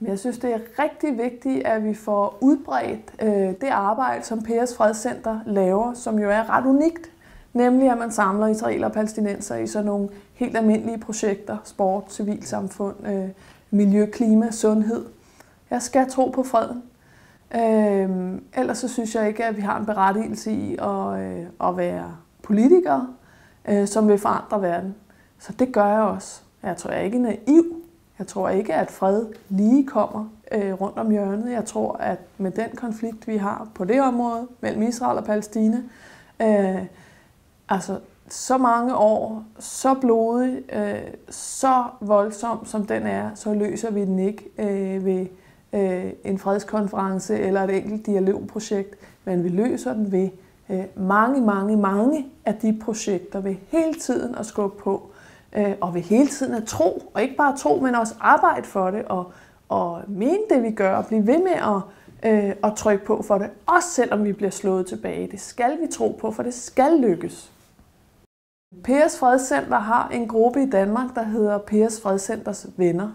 Men jeg synes, det er rigtig vigtigt, at vi får udbredt øh, det arbejde, som PS Fredscenter laver, som jo er ret unikt. Nemlig, at man samler israeler og palæstinenser i sådan nogle helt almindelige projekter, sport, civilsamfund, øh, miljø, klima, sundhed. Jeg skal tro på freden. Øh, ellers så synes jeg ikke, at vi har en berettigelse i at, øh, at være politikere, øh, som vil forandre verden. Så det gør jeg også. Jeg tror, jeg er ikke naiv. Jeg tror ikke, at fred lige kommer øh, rundt om hjørnet. Jeg tror, at med den konflikt, vi har på det område mellem Israel og Palæstina, øh, altså så mange år, så blodig, øh, så voldsom som den er, så løser vi den ikke øh, ved øh, en fredskonference eller et enkelt dialogprojekt, men vi løser den ved øh, mange, mange, mange af de projekter ved hele tiden at skubbe på, øh, og ved hele tiden at tro, og ikke bare tro, men også arbejde for det, og, og mene det, vi gør, og blive ved med at, øh, at trykke på for det, også selvom vi bliver slået tilbage. Det skal vi tro på, for det skal lykkes. Peres Fredscenter har en gruppe i Danmark, der hedder Peres Fredscenters Venner.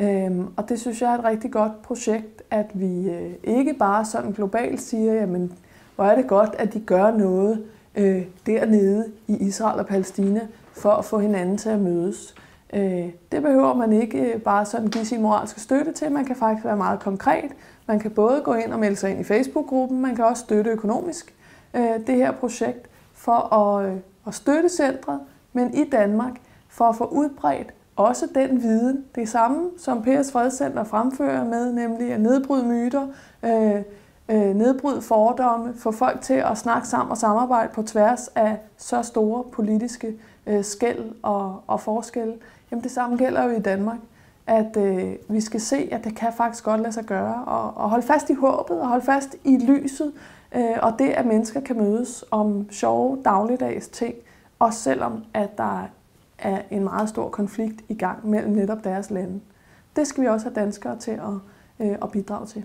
Øhm, og det synes jeg er et rigtig godt projekt, at vi øh, ikke bare sådan globalt siger, jamen hvor er det godt, at de gør noget øh, dernede i Israel og Palæstina for at få hinanden til at mødes. Øh, det behøver man ikke øh, bare sådan give sin moralske støtte til. Man kan faktisk være meget konkret. Man kan både gå ind og melde sig ind i Facebook-gruppen, man kan også støtte økonomisk øh, det her projekt for at, at støtte centret, men i Danmark for at få udbredt også den viden, det samme som PS Fredscenter fremfører med, nemlig at nedbryde myter, øh, nedbryde fordomme, få folk til at snakke sammen og samarbejde på tværs af så store politiske øh, skæld og, og forskelle. Jamen det samme gælder jo i Danmark, at øh, vi skal se, at det kan faktisk godt lade sig gøre, og, og holde fast i håbet, og holde fast i lyset, øh, og det, at mennesker kan mødes om sjove dagligdags ting, også selvom at der er en meget stor konflikt i gang mellem netop deres lande. Det skal vi også have danskere til at, øh, at bidrage til.